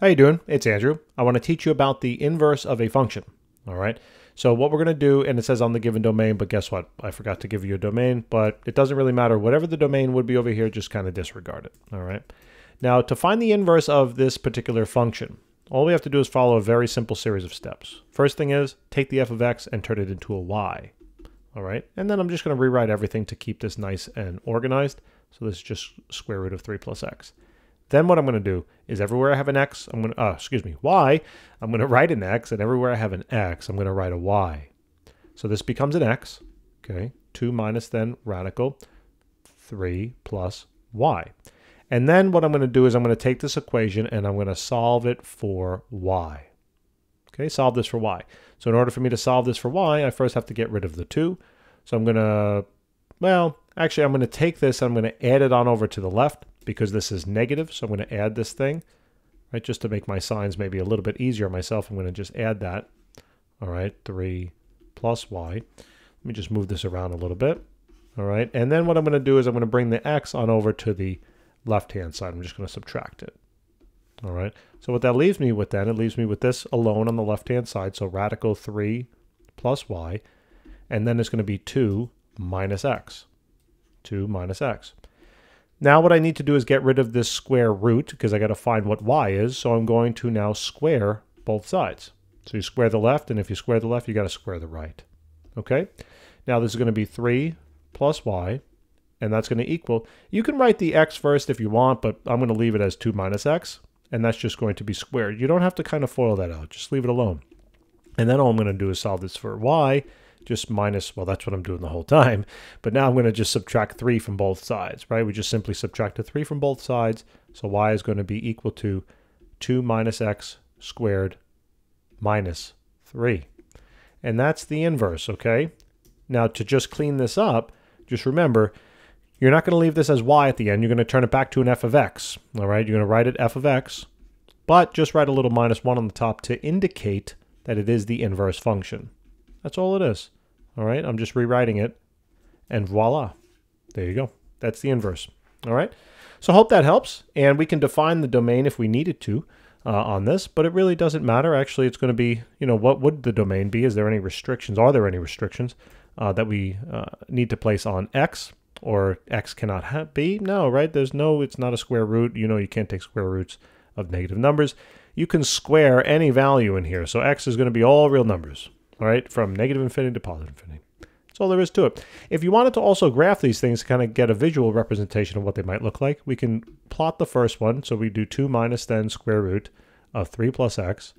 How you doing? It's Andrew. I want to teach you about the inverse of a function. All right. So what we're going to do, and it says on the given domain, but guess what? I forgot to give you a domain, but it doesn't really matter. Whatever the domain would be over here, just kind of disregard it. All right. Now to find the inverse of this particular function, all we have to do is follow a very simple series of steps. First thing is take the f of x and turn it into a y. All right. And then I'm just going to rewrite everything to keep this nice and organized. So this is just square root of 3 plus x. Then what I'm going to do is everywhere I have an x, I'm going to, uh, excuse me, y, I'm going to write an x, and everywhere I have an x, I'm going to write a y. So this becomes an x, okay, 2 minus then radical 3 plus y. And then what I'm going to do is I'm going to take this equation and I'm going to solve it for y. Okay, solve this for y. So in order for me to solve this for y, I first have to get rid of the 2. So I'm going to, well, actually I'm going to take this I'm going to add it on over to the left because this is negative. So I'm going to add this thing, right? Just to make my signs maybe a little bit easier myself, I'm going to just add that. All right, 3 plus y. Let me just move this around a little bit. All right, and then what I'm going to do is I'm going to bring the x on over to the left-hand side. I'm just going to subtract it. All right, so what that leaves me with then, it leaves me with this alone on the left-hand side. So radical 3 plus y, and then it's going to be 2 minus x. 2 minus x. Now what I need to do is get rid of this square root because I got to find what y is. So I'm going to now square both sides. So you square the left, and if you square the left, you got to square the right. Okay? Now this is going to be 3 plus y, and that's going to equal, you can write the x first if you want, but I'm going to leave it as 2 minus x, and that's just going to be squared. You don't have to kind of FOIL that out. Just leave it alone. And then all I'm going to do is solve this for y, just minus, well, that's what I'm doing the whole time. But now I'm going to just subtract 3 from both sides, right? We just simply subtract a 3 from both sides. So y is going to be equal to 2 minus x squared minus 3. And that's the inverse, okay? Now, to just clean this up, just remember, you're not going to leave this as y at the end. You're going to turn it back to an f of x, all right? You're going to write it f of x, but just write a little minus 1 on the top to indicate that it is the inverse function. That's all it is. All right, I'm just rewriting it, and voila, there you go. That's the inverse. All right, so hope that helps, and we can define the domain if we needed to uh, on this, but it really doesn't matter. Actually, it's going to be, you know, what would the domain be? Is there any restrictions? Are there any restrictions uh, that we uh, need to place on x? Or x cannot be? No, right? There's no, it's not a square root. You know, you can't take square roots of negative numbers. You can square any value in here. So x is going to be all real numbers all right, from negative infinity to positive infinity. That's all there is to it. If you wanted to also graph these things to kind of get a visual representation of what they might look like, we can plot the first one. So we do 2 minus then square root of 3 plus x.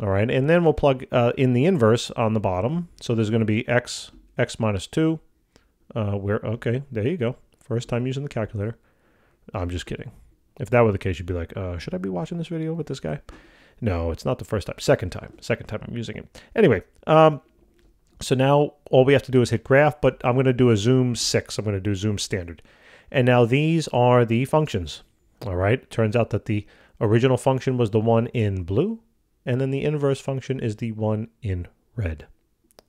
All right, and then we'll plug uh, in the inverse on the bottom. So there's going to be x, x minus 2. Uh, where Okay, there you go. First time using the calculator. I'm just kidding. If that were the case, you'd be like, uh, should I be watching this video with this guy? No, it's not the first time. Second time. Second time I'm using it. Anyway, um, so now all we have to do is hit graph, but I'm going to do a zoom 6. I'm going to do zoom standard. And now these are the functions. All right. Turns out that the original function was the one in blue, and then the inverse function is the one in red.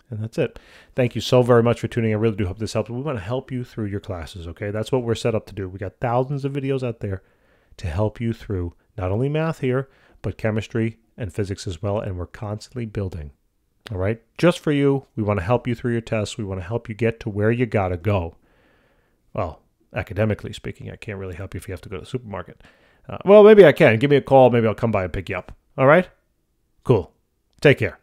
And that's it. Thank you so very much for tuning. I really do hope this helps. We want to help you through your classes, okay? That's what we're set up to do. We got thousands of videos out there to help you through not only math here, but chemistry and physics as well. And we're constantly building. All right. Just for you, we want to help you through your tests. We want to help you get to where you got to go. Well, academically speaking, I can't really help you if you have to go to the supermarket. Uh, well, maybe I can. Give me a call. Maybe I'll come by and pick you up. All right. Cool. Take care.